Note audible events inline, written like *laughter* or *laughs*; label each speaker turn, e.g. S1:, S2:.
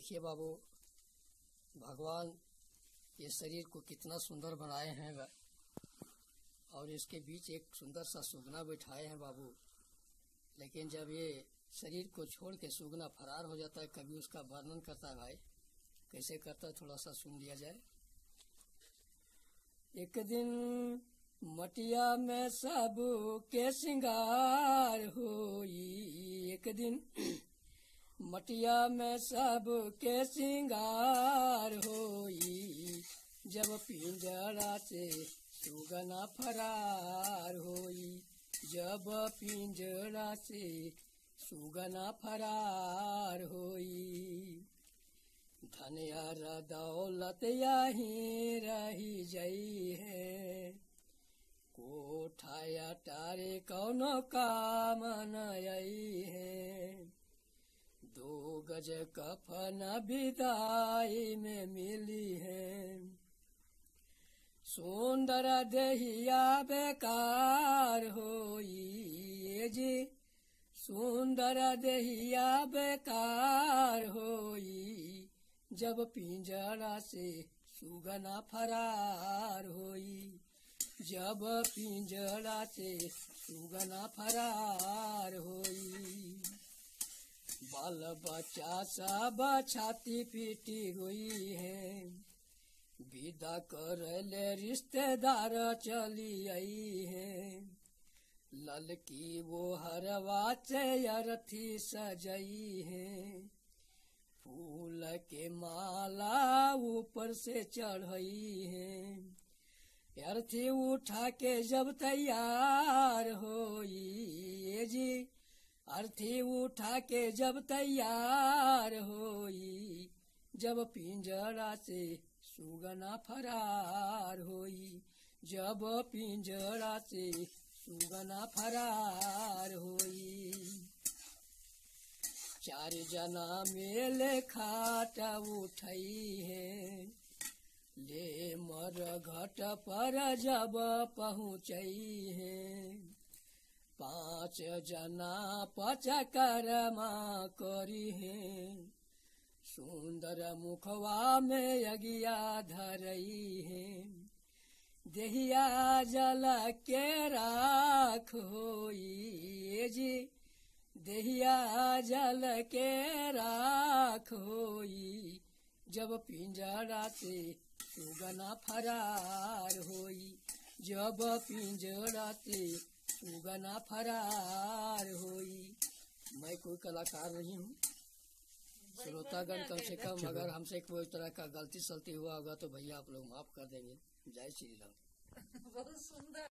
S1: देखिए बाबू, भगवान ये शरीर को कितना सुंदर बनाए हैं और इसके बीच एक सुंदर सा सुगना बैठाए हैं बाबू। लेकिन जब ये शरीर को छोड़ के सुगना फरार हो जाता है, कभी उसका वर्णन करता है, भाई, कैसे करता है? थोड़ा सा सुन लिया जाए। एक दिन मटिया में सब के सिंगार होई। एक दिन मटिया में सब के सिंगार होई, जब पिंजरा से सुगना फरार होई, जब पिंजरा से सुगना फरार होई। धन यार दौलत यही रही जई है कोठाया टारे कौनो काम नई है। गज कफन विदाई में मिली है। सुंदर देहिया बेकार होई जी। सुंदर देहिया बेकार होई, जब पिंजरा से सुगना फरार होई। जब पिंजरा से सुगना फरार होई। बाल बच्चा सब छाती पीटी हुई है। विदा कर ले रिश्तेदार चली आई है। ललकी वो हरवा अरथी सजई है। फूल के माला ऊपर से चढ़ई है। अर्थी उठा के जब तैयार होई। जी अर्थी उठा के जब तैयार होई, जब पिंजरा से सुगना फरार होई, जब पिंजरा से सुगना फरार होई। चार जना मेले खाट उठई है, ले मर घट पर जब पहुँचई है। पाँच जना पचकरमा करी है सुंदर मुखवा में अगिया धरई है देहिया जल के राख होई जी। देहिया जल के राख होई। जब पिंजरा से सुगना फरार होई। जब पिंजरा से सुगना फरार होई। मैं कोई कलाकार नहीं हूँ। श्रोतागण कम से कम अगर हमसे कोई तरह का गलती सलती हुआ होगा तो भैया आप लोग माफ़ कर देंगे। जय श्री राम। *laughs*
S2: बहुत सुंदर।